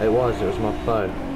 It was, it was my phone.